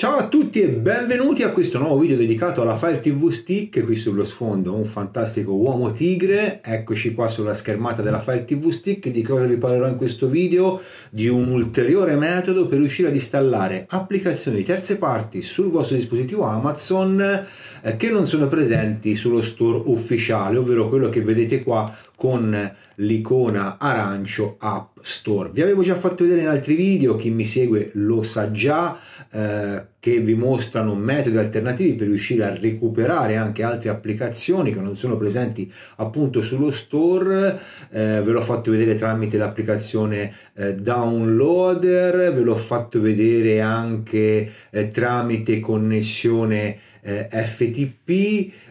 Ciao a tutti e benvenuti a questo nuovo video dedicato alla Fire TV Stick, qui sullo sfondo un fantastico uomo tigre, eccoci qua sulla schermata della Fire TV Stick, di cosa vi parlerò in questo video? Di un ulteriore metodo per riuscire ad installare applicazioni di terze parti sul vostro dispositivo Amazon eh, che non sono presenti sullo store ufficiale, ovvero quello che vedete qua con l'icona arancio App Store. Vi avevo già fatto vedere in altri video, chi mi segue lo sa già, eh, che vi mostrano metodi alternativi per riuscire a recuperare anche altre applicazioni che non sono presenti appunto sullo store. Eh, ve l'ho fatto vedere tramite l'applicazione eh, Downloader, ve l'ho fatto vedere anche eh, tramite connessione eh, FTP,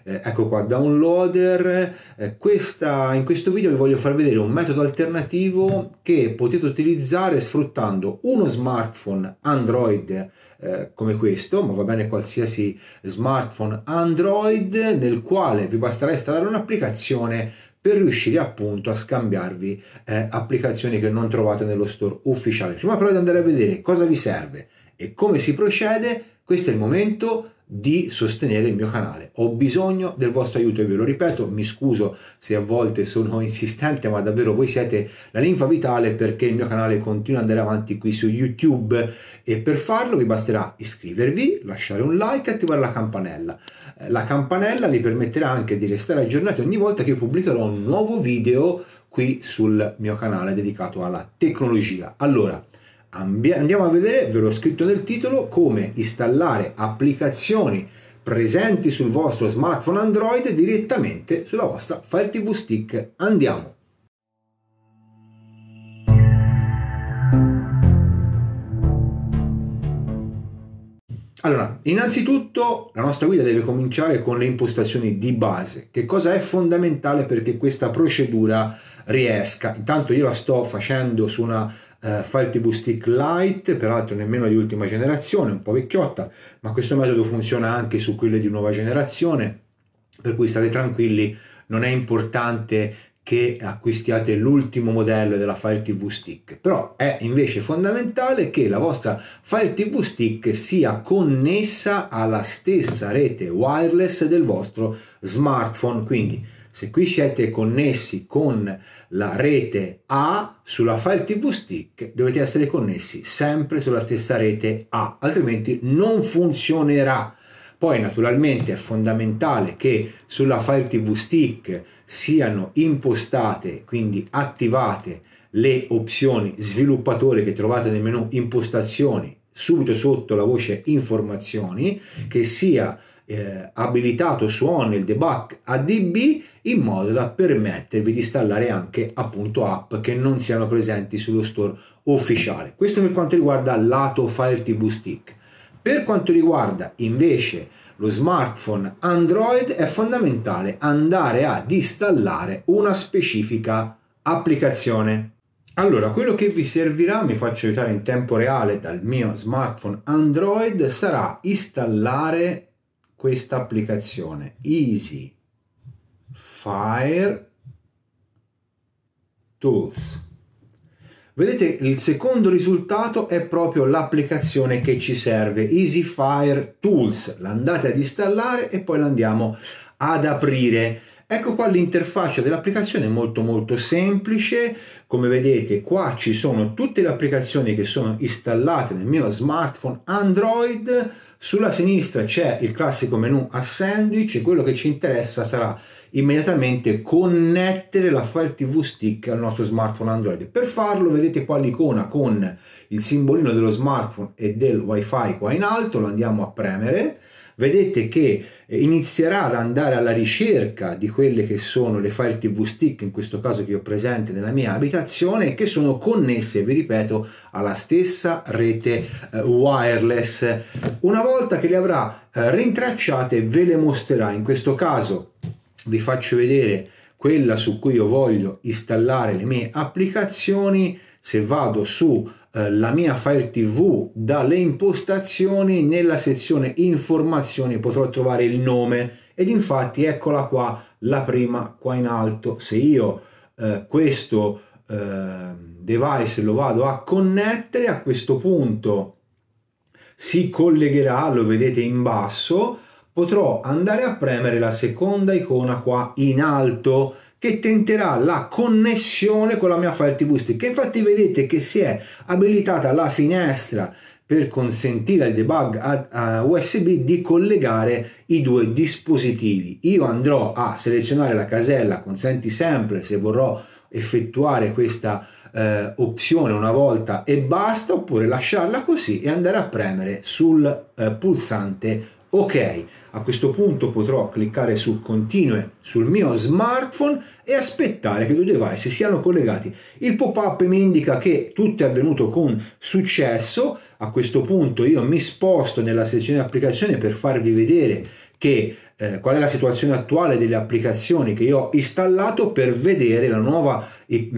eh, ecco qua downloader. Eh, questa, in questo video vi voglio far vedere un metodo alternativo che potete utilizzare sfruttando uno smartphone Android eh, come questo, ma va bene qualsiasi smartphone Android nel quale vi basterà installare un'applicazione per riuscire appunto a scambiarvi eh, applicazioni che non trovate nello store ufficiale. Prima però di andare a vedere cosa vi serve e come si procede, questo è il momento di sostenere il mio canale. Ho bisogno del vostro aiuto e ve lo ripeto, mi scuso se a volte sono insistente, ma davvero voi siete la linfa vitale perché il mio canale continua ad andare avanti qui su YouTube e per farlo vi basterà iscrivervi, lasciare un like e attivare la campanella. Eh, la campanella vi permetterà anche di restare aggiornati ogni volta che pubblicherò un nuovo video qui sul mio canale dedicato alla tecnologia. Allora, Andiamo a vedere, ve l'ho scritto nel titolo, come installare applicazioni presenti sul vostro smartphone Android direttamente sulla vostra Fire TV Stick. Andiamo! Allora, innanzitutto la nostra guida deve cominciare con le impostazioni di base. Che cosa è fondamentale perché questa procedura riesca? Intanto io la sto facendo su una uh, Fire TV Stick Lite, peraltro nemmeno di ultima generazione, un po' vecchiotta, ma questo metodo funziona anche su quelle di nuova generazione, per cui state tranquilli, non è importante che acquistiate l'ultimo modello della Fire TV Stick, però è invece fondamentale che la vostra Fire TV Stick sia connessa alla stessa rete wireless del vostro smartphone, quindi se qui siete connessi con la rete A sulla Fire TV Stick, dovete essere connessi sempre sulla stessa rete A, altrimenti non funzionerà. Poi naturalmente è fondamentale che sulla Fire TV Stick siano impostate, quindi attivate le opzioni sviluppatore che trovate nel menu impostazioni subito sotto la voce informazioni, che sia eh, abilitato su on il debug ADB in modo da permettervi di installare anche appunto app che non siano presenti sullo store ufficiale. Questo per quanto riguarda lato Fire TV Stick. Per quanto riguarda invece lo smartphone Android è fondamentale andare ad installare una specifica applicazione. Allora, quello che vi servirà, mi faccio aiutare in tempo reale dal mio smartphone Android, sarà installare questa applicazione Easy Fire Tools. Vedete, il secondo risultato è proprio l'applicazione che ci serve, Easy Fire Tools. L'andate ad installare e poi l'andiamo ad aprire. Ecco qua l'interfaccia dell'applicazione molto molto semplice, come vedete qua ci sono tutte le applicazioni che sono installate nel mio smartphone Android, sulla sinistra c'è il classico menu a sandwich e quello che ci interessa sarà immediatamente connettere la Fire TV Stick al nostro smartphone Android. Per farlo vedete qua l'icona con il simbolino dello smartphone e del wifi qua in alto, lo andiamo a premere vedete che eh, inizierà ad andare alla ricerca di quelle che sono le Fire TV Stick, in questo caso che ho presente nella mia abitazione, che sono connesse, vi ripeto, alla stessa rete eh, wireless. Una volta che le avrà eh, rintracciate ve le mostrerà, in questo caso vi faccio vedere quella su cui io voglio installare le mie applicazioni, se vado su eh, la mia Fire TV dalle impostazioni nella sezione informazioni potrò trovare il nome. Ed infatti eccola qua la prima qua in alto. Se io eh, questo eh, device lo vado a connettere a questo punto si collegherà, lo vedete in basso, potrò andare a premere la seconda icona qua in alto che tenterà la connessione con la mia Fire TV Stick. Infatti vedete che si è abilitata la finestra per consentire al debug a, a USB di collegare i due dispositivi. Io andrò a selezionare la casella consenti sempre se vorrò effettuare questa eh, opzione una volta e basta oppure lasciarla così e andare a premere sul eh, pulsante ok a questo punto potrò cliccare su continue sul mio smartphone e aspettare che i due device siano collegati. Il pop up mi indica che tutto è avvenuto con successo. A questo punto io mi sposto nella sezione applicazione per farvi vedere che eh, qual è la situazione attuale delle applicazioni che io ho installato per vedere la nuova eh,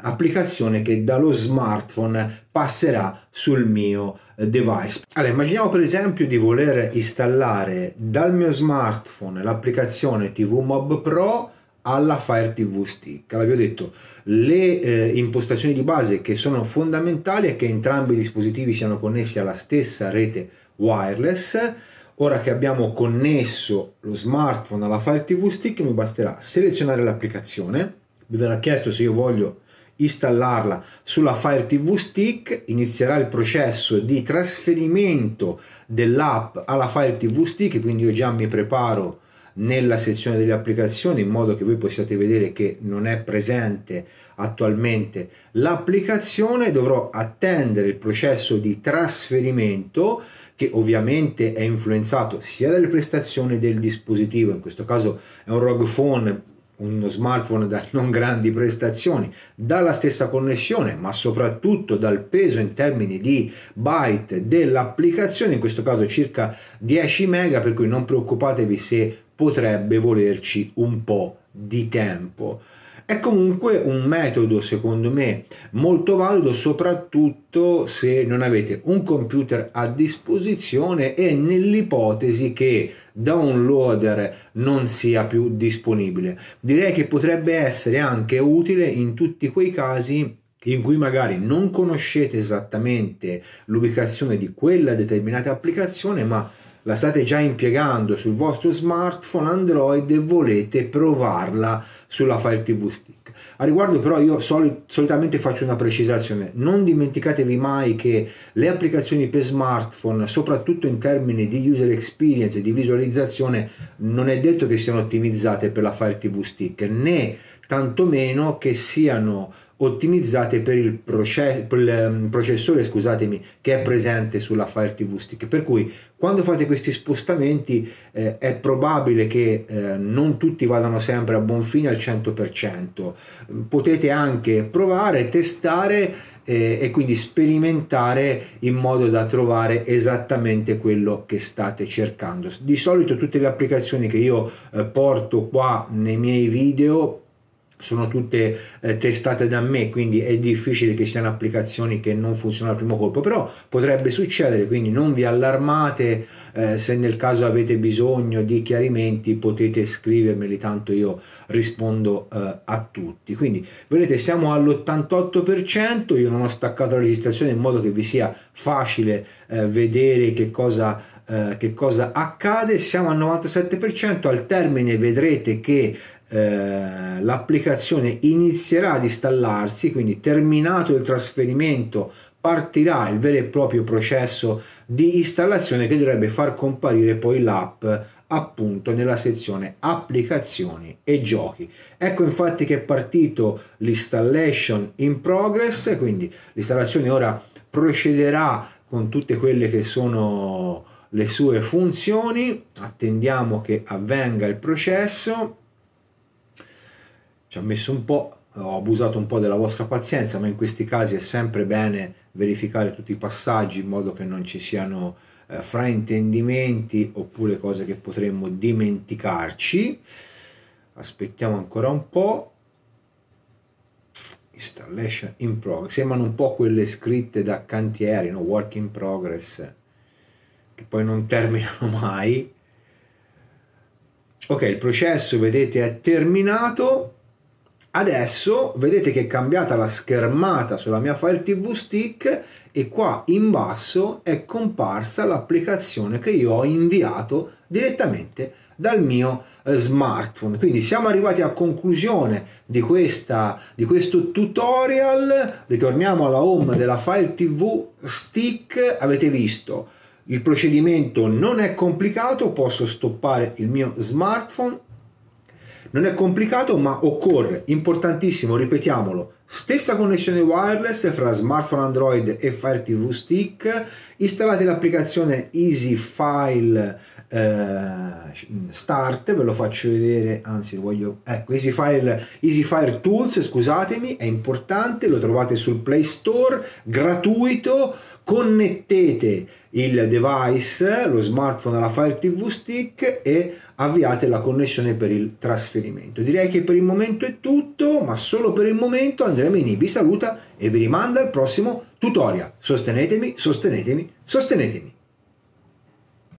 applicazione che dallo smartphone passerà sul mio eh, device. Allora, immaginiamo per esempio di voler installare dal mio smartphone l'applicazione TV Mob Pro alla Fire TV Stick. Allora, vi ho detto, le eh, impostazioni di base che sono fondamentali è che entrambi i dispositivi siano connessi alla stessa rete wireless Ora che abbiamo connesso lo smartphone alla Fire TV Stick mi basterà selezionare l'applicazione, mi verrà chiesto se io voglio installarla sulla Fire TV Stick, inizierà il processo di trasferimento dell'app alla Fire TV Stick, quindi io già mi preparo nella sezione delle applicazioni in modo che voi possiate vedere che non è presente attualmente l'applicazione. Dovrò attendere il processo di trasferimento che ovviamente è influenzato sia dalle prestazioni del dispositivo, in questo caso è un ROG Phone, uno smartphone da non grandi prestazioni, dalla stessa connessione, ma soprattutto dal peso in termini di byte dell'applicazione, in questo caso circa 10 mega, per cui non preoccupatevi se potrebbe volerci un po' di tempo. È comunque un metodo, secondo me, molto valido, soprattutto se non avete un computer a disposizione e nell'ipotesi che downloader non sia più disponibile. Direi che potrebbe essere anche utile in tutti quei casi in cui magari non conoscete esattamente l'ubicazione di quella determinata applicazione, ma la state già impiegando sul vostro smartphone Android e volete provarla sulla Fire TV Stick. A riguardo però io soli, solitamente faccio una precisazione, non dimenticatevi mai che le applicazioni per smartphone, soprattutto in termini di user experience e di visualizzazione, non è detto che siano ottimizzate per la Fire TV Stick, né tantomeno che siano ottimizzate per il, proce- per il ehm, processore scusatemi, che è presente sulla Fire TV Stick. Per cui quando fate questi spostamenti eh, è probabile che eh, non tutti vadano sempre a buon fine al 100%. Potete anche provare, testare eh, e quindi sperimentare in modo da trovare esattamente quello che state cercando. Di solito tutte le applicazioni che io eh, porto qua nei miei video sono tutte eh, testate da me, quindi è difficile che siano applicazioni che non funzionano al primo colpo, però potrebbe succedere, quindi non vi allarmate, eh, se nel caso avete bisogno di chiarimenti potete scrivermeli, tanto io rispondo eh, a tutti. Quindi vedete siamo all'88%, io non ho staccato la registrazione in modo che vi sia facile eh, vedere che cosa Uh, che cosa accade siamo al 97% al termine vedrete che eh, l'applicazione inizierà ad installarsi, quindi terminato il trasferimento partirà il vero e proprio processo di installazione che dovrebbe far comparire poi l'app appunto nella sezione applicazioni e giochi. Ecco infatti che è partito l'installation in progress, quindi l'installazione ora procederà con tutte quelle che sono le sue funzioni, attendiamo che avvenga il processo ci ha messo un po', ho abusato un po' della vostra pazienza, ma in questi casi è sempre bene verificare tutti i passaggi in modo che non ci siano eh, fraintendimenti oppure cose che potremmo dimenticarci. Aspettiamo ancora un po'. Installation in progress. Sembrano un po' quelle scritte da cantieri, no? work in progress, che poi non terminano mai. Ok, il processo vedete è terminato adesso vedete che è cambiata la schermata sulla mia Fire TV Stick e qua in basso è comparsa l'applicazione che io ho inviato direttamente dal mio eh, smartphone. Quindi siamo arrivati a conclusione di, questa, di questo tutorial. Ritorniamo alla home della Fire TV Stick. Avete visto il procedimento non è complicato, posso stoppare il mio smartphone. Non è complicato, ma occorre, importantissimo, ripetiamolo, stessa connessione wireless fra smartphone Android e Fire TV Stick. Installate l'applicazione Easy File eh, Start, ve lo faccio vedere, anzi voglio, ecco, Easy File, Easy Fire Tools, scusatemi, è importante, lo trovate sul Play Store, gratuito, connettete il device, lo smartphone alla Fire TV Stick e avviate la connessione per il trasferimento. Direi che per il momento è tutto, ma solo per il momento Andrea Meni vi saluta e vi rimanda al prossimo tutorial. Sostenetemi, sostenetemi, sostenetemi.